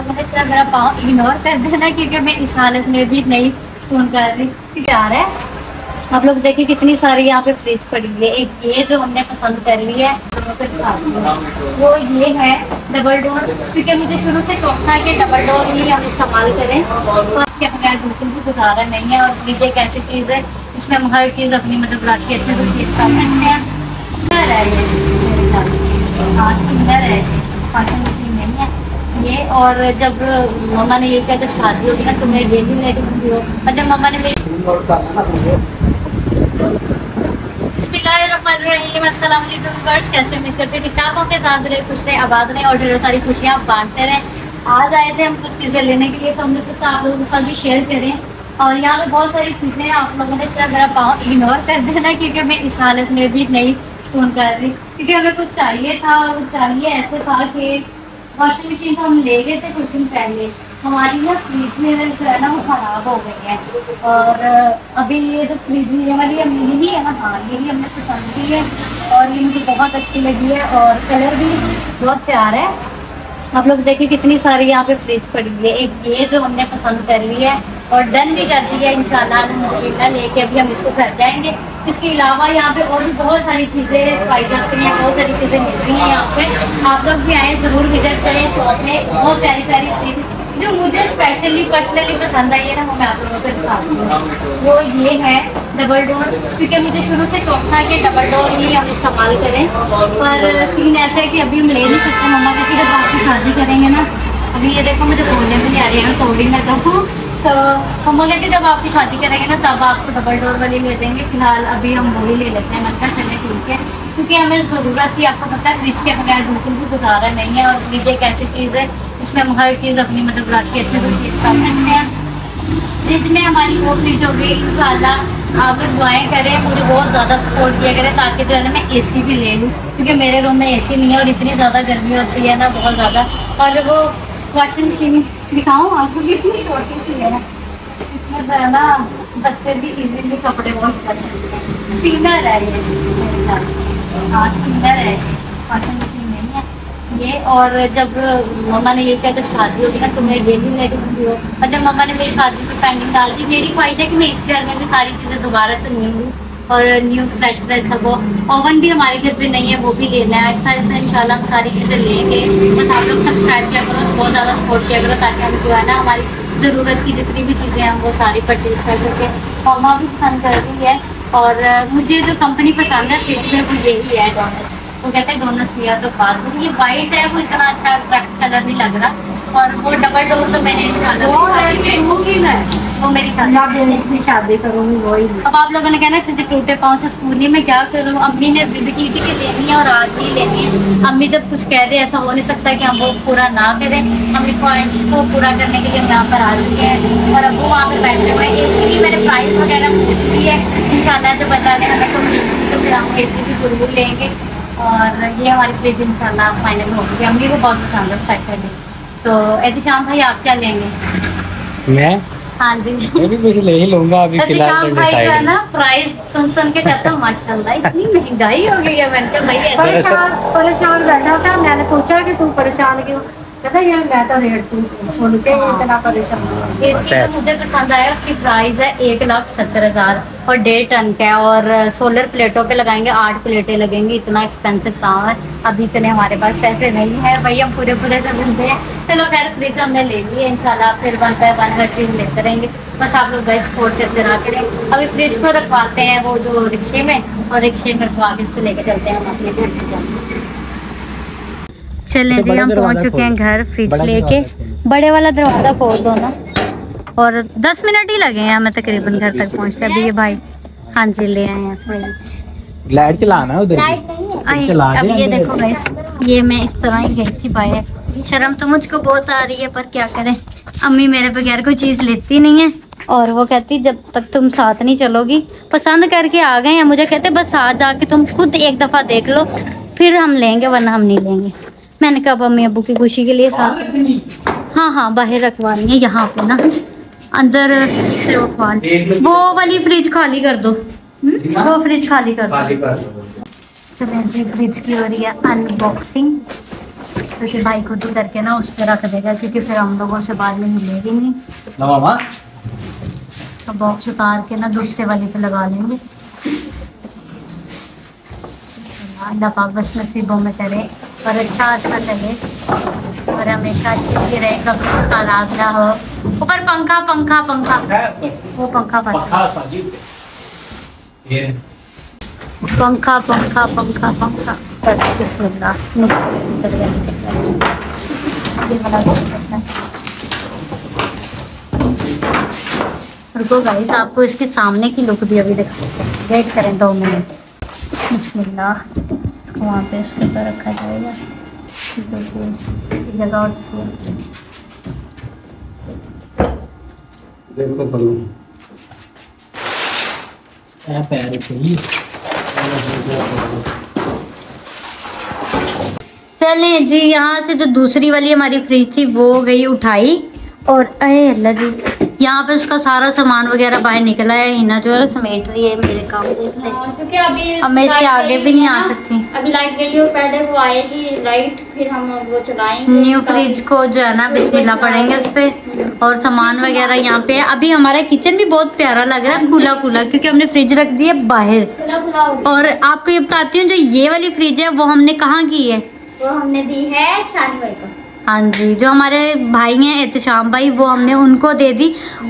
सिर्फ़ मेरा पाँव इग्नोर कर देना क्योंकि मैं इस हालत में भी नहीं सुकून कर रही आ रहा है। आप लोग देखिए कितनी सारी यहाँ पे फ्रिज पड़ी हुई है। एक ये जो हमने पसंद कर ली है, वो ये है डबल डोर क्योंकि मुझे शुरू से शौक था कि डबल डोर ही हम इस्तेमाल करें। तो इसके बगैर बिल्कुल भी गुजारा नहीं है और फ्रिज एक ऐसी चीज़ है जिसमें हम हर चीज़ अपनी मतलब रख के अच्छे से चीज़ कर सकते हैं। सुंदर है ये। हाँ। सुंदर है वाशिंग मशीन नहीं है ये और जब मम्मा ने ये कहा जब शादी होगी ना तुम्हें ये भी लेके दूँगी हो और जब मम्मा ने कैसे ठाक साथ रहे, खुश रहे, आबाद रहे और ढेरों सारी खुशियाँ बांटते रहें। आज आए थे हम कुछ चीज़ें लेने के लिए तो हमने सोचा आप लोगों के साथ भी शेयर करें। और यहाँ पे बहुत सारी चीज़ें हैं, आप लोगों ने सिर्फ़ मेरा पाँव इग्नोर कर देना, क्योंकि मैं इस हालत में भी नहीं सुकून कर रही। क्योंकि हमें कुछ चाहिए था और चाहिए ऐसे था कि वॉशिंग मशीन तो हम ले गए थे कुछ दिन पहले। हमारी ना फ्रिज लेवल जो है ना वो ख़राब हो गई है। और अभी ये जो फ्रिज ये वाली है ना हाँ ये हमने पसंद की है। और ये मुझे बहुत अच्छी लगी है और कलर भी बहुत प्यार है। आप लोग देखिए कितनी सारी यहाँ पे फ्रिज पड़ी है। एक ये जो हमने पसंद कर ली है और डन भी कर है इंशाल्लाह अल्हम्दुलिल्लाह लेके अभी हम इसको घर जाएँगे। इसके अलावा यहाँ पे और भी बहुत सारी चीज़ें पाई जाती हैं बहुत सारी चीज़ें मिल रही हैं यहाँ पे। आप लोग भी आए, ज़रूर विज़िट करें शॉप में बहुत प्यारी प्यारी चीज़ें। जो मुझे स्पेशली पर्सनली पसंद आई है ना, वो मैं आप लोगों को दिखाती हूँ। वो ये है डबल डोर क्योंकि मुझे शुरू से शौक था कि डबल डोर ही हम इस्तेमाल करें। पर सीन ऐसा है कि अभी हम ले नहीं सकते, मम्मा कहती जब आपकी शादी करेंगे ना, अभी ये देखो, मुझे बोलने भी नहीं आ रही है तोड़ी ना दो। तो मम्मा कहती जब आपकी शादी करेंगे ना, तब आपको डबल डोर वाली ले देंगे। फ़िलहाल अभी हम वही ले लेते हैं। मतलब चले ठीक है। क्योंकि हमें ज़रूरत थी, आपको पता है फ्रिज के बगैर बिल्कुल भी गुजारा नहीं है और फ्रिज एक ऐसी चीज़ है, जिसमें हम हर चीज़ अपनी मतलब रख के अच्छे से चीज़ कर सकते हैं। फ्रिज में हमारी वो फ्रिज हो गई इंशाल्लाह आप दुआएँ करें, मुझे बहुत ज़्यादा सपोर्ट किया करें, ताकि जो है ना, मैं एसी भी ले लूँ। क्योंकि मेरे रूम में एसी नहीं है और इतनी ज़्यादा गर्मी होती है ना, बहुत ज़्यादा। और वो वॉशिंग मशीन दिखाऊँ आपको कितनी छोटी सी है। इसमें बच्चे भी इजीली कपड़े वॉश कर सकते हैं। स्पिनर है ये स्पिनर है वॉशिंग मशीन नहीं है। ये और जब मम्मा ने ये कहा जब शादी होगी ना, तुम्हें ये भी लेके दूँगी हो। और जब मम्मा ने मेरी शादी की पेंडिंग डाल दी, मेरी ख्वाहिश है कि मैं इस घर में भी सारी चीज़ें दोबारा से न्यू लूँ। और न्यू फ्रेश फ्रेश सब हो ओवन भी हमारे घर पे नहीं है वो भी लेना है। आहिस्ता आहिस्ता इंशाल्लाह हम सारी चीज़ें लेंगे बस आप लोग सब्सक्राइब किया करो बहुत ज़्यादा सपोर्ट किया करो ताकि हम जो है ना हमारी ज़रूरत की जितनी भी चीज़ें हैं हम वो सारी परचेज कर सकें। मम्मा भी पसंद कर रही है और मुझे जो कंपनी पसंद है फ्रिज में वो यही है डोनस वो कहते हैं डोनस लिया तो बात। ये वाइट है वो इतना अच्छा अट्रैक्ट कलर नहीं लग रहा। और वो डबल डोर तो मैंने इंशाल्लाह वो मेरी शादी इसमें शादी करूँगी वही अब आप लोगों ने कहना तुझे टूटे पाँव से स्कूल नहीं मैं क्या करूँ? अम्मी ने जिद की लेनी है और आज ही लेनी है। अम्मी जब कुछ कह दे ऐसा हो नहीं सकता कि हम वो पूरा ना करें। अम्मी ख्वाहिश को पूरा करने के लिए हम यहाँ पर आ चुके हैं। और अब वो वहाँ पे बैठे हुए हैं। ए की मैंने प्राइस वगैरह मुझे दी है। इंशाल्लाह जब बता दें हमें कभी तो फिर हम ए भी ज़रूर लेंगे। और ये हमारी फ्रिज इंशाल्लाह फाइनल होगी अम्मी को बहुत पसंद है स्पेशली तो एहतशाम भाई आप क्या लेंगे? मैं? हाँ जी। मैं भी कुछ ले ही लूँगा अभी फ़िलहाल भाई जो ना प्राइस सुन सुन के कहता हूँ माशाल्लाह इतनी महँगाई हो गई है। मैंने कहा भाई परेशान परेशान बैठा था। मैंने पूछा कि तू परेशान क्यों? कहता यार मैं तो रेट सुन के इतना परेशान एसी जो मुझे पसंद आया उसकी प्राइस है एक लाख सत्तर हज़ार और डेढ़ टन का है और सोलर प्लेटों पे लगाएँगे आठ प्लेटें लगेंगी इतना एक्सपेंसिव काम है अभी इतने हमारे पास पैसे नहीं है भाई हम पूरे पूरे से घूमते हैं चलो खैर फ्रिज हमने ले ली है इंशाल्लाह फिर वन बाय वन हर चीज़ लेते रहेंगे बस आप लोग गैस सपोर्ट करते रहा करें अभी फ्रिज को रखवाते हैं वो जो रिक्शे में और रिक्शे में रखवा के इसको लेके चलते हैं हम अपने घर से चले तो जी हम पहुँच चुके हैं घर फ्रिज लेके। बड़े वाला दरवाज़ा खोल दो ना। और दस मिनट ही लगे हैं हमें तकरीबन घर तक पहुँचते अभी ये भाई हाँ जी ले आए हैं फ्रिज लाइट चलाना है उधर चला अब ये देखो गाइस ये मैं इस तरह ही गई थी बाहर। शर्म तो मुझको बहुत आ रही है पर क्या करें? अम्मी मेरे बगैर कोई चीज़ लेती नहीं है। और वो कहती जब तक तुम साथ नहीं चलोगी पसंद करके आ गए हैं। मुझे कहते बस साथ जाके तुम खुद एक दफ़ा देख लो फिर हम लेंगे वरना हम नहीं लेंगे। मैंने कहा अम्मी अबू की खुशी के लिए साथ हाँ हाँ बाहर रखवा रही है यहाँ पे ना। अंदर से उठवा वो वाली फ्रिज खाली कर दो। हम्म? वो फ्रिज खाली कर दो। चलें फ्रिज की हो रही है अनबॉक्सिंग तो फिर भाई खुद ही करके ना उस पर रख देगा क्योंकि फिर हम लोगों से बाद में मिलेगी नहीं। इसका बॉक्स उतार के ना दूसरे वाले पे लगा लेंगे। अल्लाह पाक बस नसीबों में करे। और अच्छा अच्छा लगे। और हमेशा अच्छी सी रहे कभी भी खराब ना हो। ऊपर पंखा पंखा पंखा। वो पंखा पंखा पंखा पंखा पंखा है। रुको गाइस आपको इसके सामने की लुक भी अभी दिखाते हैं वेट करें दो मिनट बिस्मिल्लाह। वहाँ पे इसके ऊपर रखा जाएगा। जो कि जगह है देखो पल्लू पैर चले जी यहाँ से जो दूसरी वाली हमारी फ्रिज थी वो गई उठाई और अरे अल्लाह जी यहाँ पे उसका सारा सामान वगैरह बाहर निकला है हिना जो है ना समेट रही है मेरे काम देख ले हाँ, क्योंकि अभी अब मैं इससे आगे भी नहीं आ सकती। अभी लाइट गई है पहले वो आएगी लाइट फिर हम वो चलाएँगे। न्यू फ्रिज को जो है ना बिस्मिल्लाह पड़ेंगे उस पे। और सामान वगैरह यहाँ पे अभी हमारा किचन भी बहुत प्यारा लग रहा है खुला खुला क्योंकि हमने फ्रिज रख दी है बाहर। हो। और आपको ये बताती हूँ जो ये वाली फ्रिज है वो हमने कहाँ की है? वो हमने दी है शानी भाई को। हाँ जी जो हमारे भाई हैं एहतशाम भाई वो हमने उनको दे दी।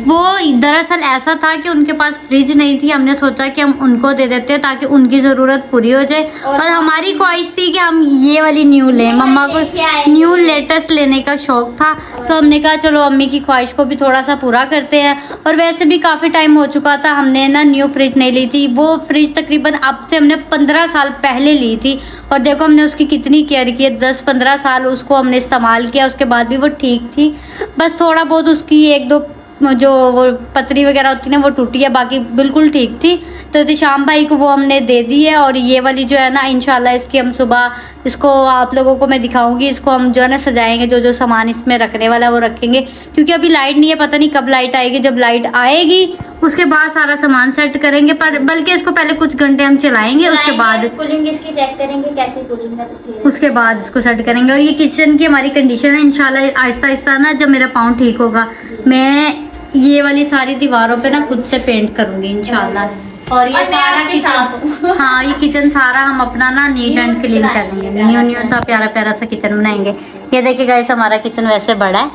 वो दरअसल ऐसा था कि उनके पास फ्रिज नहीं थी। हमने सोचा कि हम उनको दे देते हैं ताकि उनकी ज़रूरत पूरी हो जाए। और और हमारी ख्वाहिश थी कि हम ये वाली न्यू लें। मम्मा को न्यू लेटेस्ट लेने का शौक था। तो हमने कहा चलो अम्मी की ख्वाहिश को भी थोड़ा सा पूरा करते हैं। और वैसे भी काफ़ी टाइम हो चुका था। हमने ना न्यू फ्रिज नहीं ली थी। वो फ्रिज तकरीबन अब से हमने पंद्रह साल पहले ली थी। और देखो हमने उसकी कितनी केयर की है। दस पंद्रह साल उसको हमने इस्तेमाल किया, उसके बाद भी वो ठीक थी। बस थोड़ा बहुत उसकी एक दो जो वो पतरी वगैरह होती ना, वो टूटी है, बाकी बिल्कुल ठीक थी। तो शाम भाई को वो हमने दे दी है और ये वाली जो है ना इनशाला इसकी हम सुबह इसको आप लोगों को मैं दिखाऊँगी इसको हम जो है ना सजाएँगे जो जो सामान इसमें रखने वाला वो रखेंगे। क्योंकि अभी लाइट नहीं है पता नहीं कब लाइट आएगी। जब लाइट आएगी उसके बाद सारा सामान सेट करेंगे पर बल्कि इसको पहले कुछ घंटे हम चलाएँगे उसके बाद कूलिंग इसकी चेक करेंगे कैसी कूलिंग उसके बाद इसको सेट करेंगे। और ये किचन की हमारी कंडीशन है इनशाला आहिस्ता आहिस्ता ना जब मेरा पाँव ठीक होगा मैं ये वाली सारी दीवारों पे ना खुद से पेंट करूँगी इंशाल्लाह। और ये और सारा किचन हाँ। ये किचन सारा हम अपना ना नीट एंड क्लीन कर लेंगे न्यू न्यू सा प्यारा प्यारा सा किचन बनाएँगे। ये देखिए गाइस हमारा किचन वैसे बड़ा है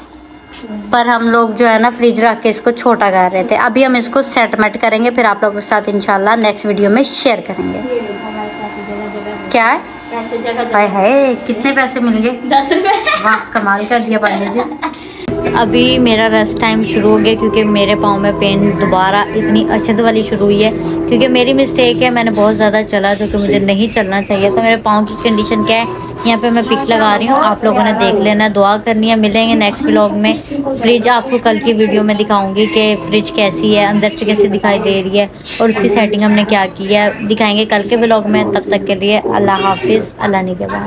पर हम लोग जो है ना फ्रिज रख के इसको छोटा कर रहे थे। अभी हम इसको सेटमेंट करेंगे फिर आप लोगों के साथ इंशाल्लाह नेक्स्ट वीडियो में शेयर करेंगे। क्या है? कैसे जगह हाय कितने पैसे मिल गए? दस रुपए। वाह कमाल कर दिया पंडित जी। अभी मेरा रेस्ट टाइम शुरू हो गया क्योंकि मेरे पाँव में पेन दोबारा इतनी अशद वाली शुरू हुई है। क्योंकि मेरी मिस्टेक है, मैंने बहुत ज़्यादा चला जो कि मुझे नहीं चलना चाहिए। था मेरे पाँव की कंडीशन क्या है? यहाँ पे मैं पिक लगा रही हूँ, आप लोगों ने देख लेना। दुआ करनी है, मिलेंगे नेक्स्ट व्लॉग में। फ्रिज आपको कल की वीडियो में दिखाऊँगी कि फ्रिज कैसी है, अंदर से कैसी दिखाई दे रही है और उसकी सेटिंग हमने क्या की है। दिखाएँगे कल के व्लॉग में, तब तक के लिए अल्लाह हाफिज़, अल्लाह निगहबान